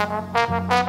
Música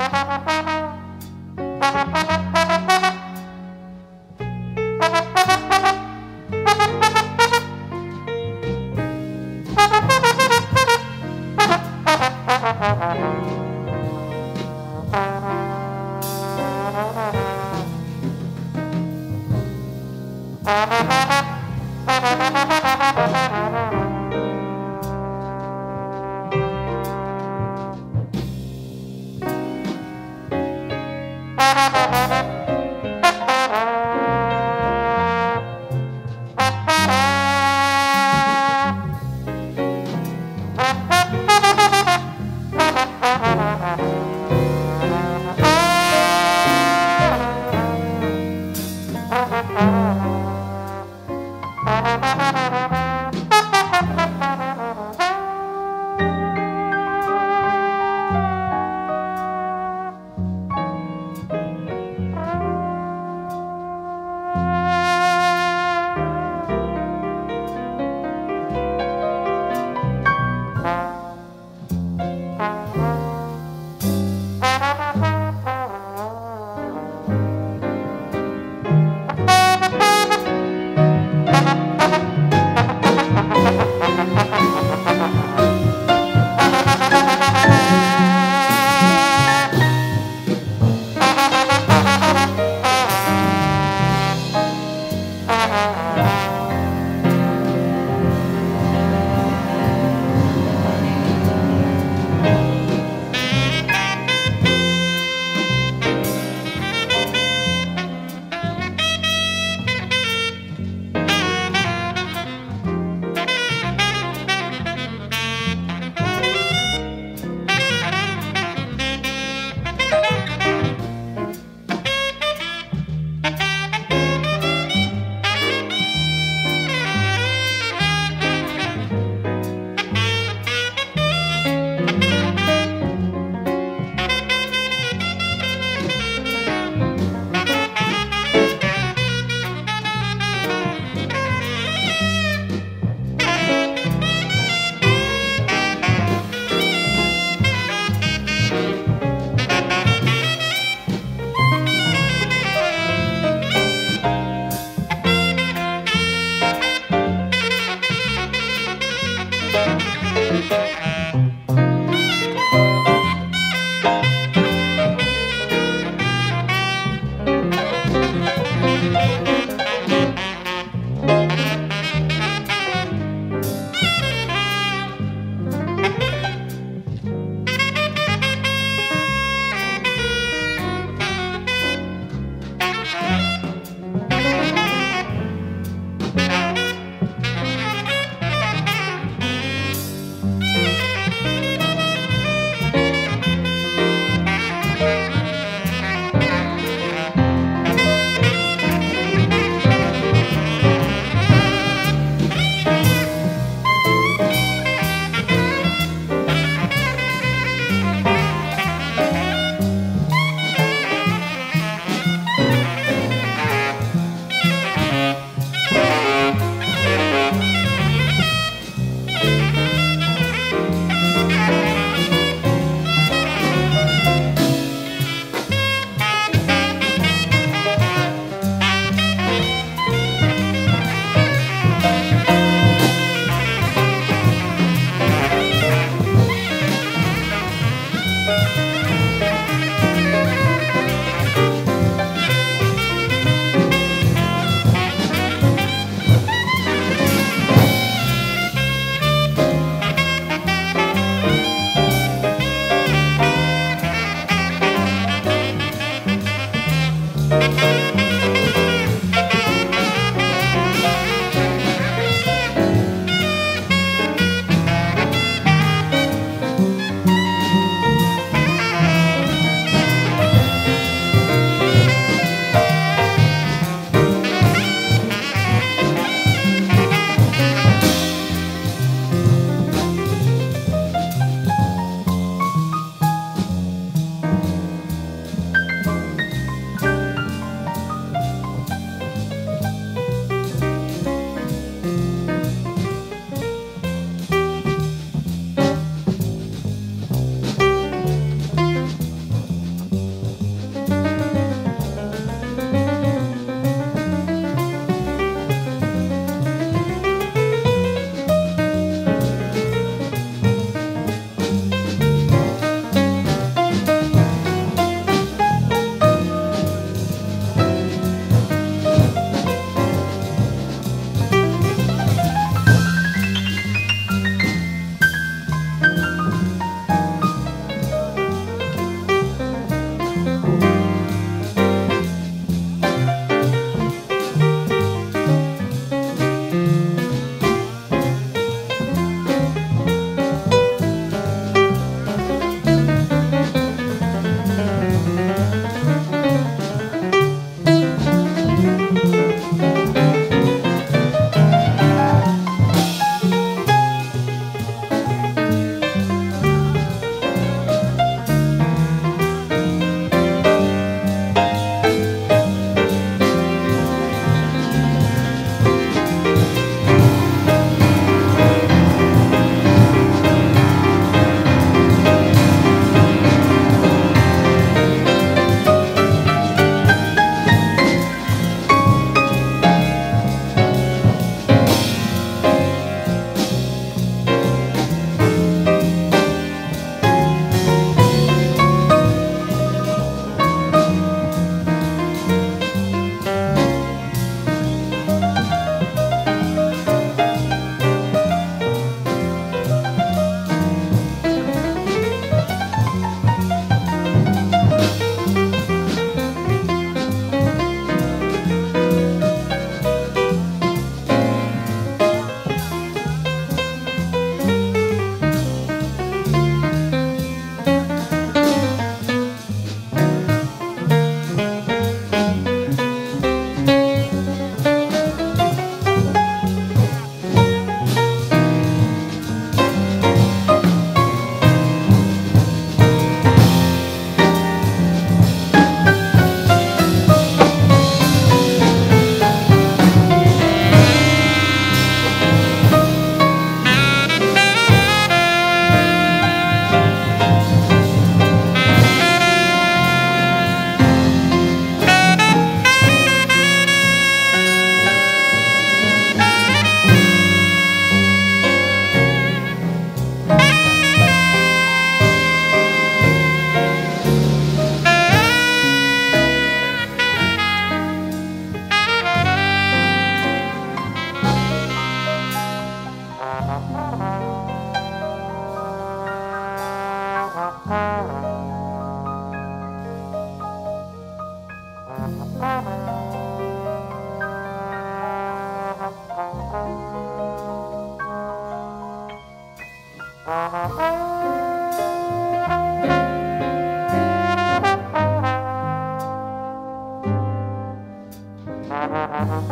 Thank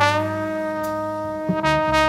you.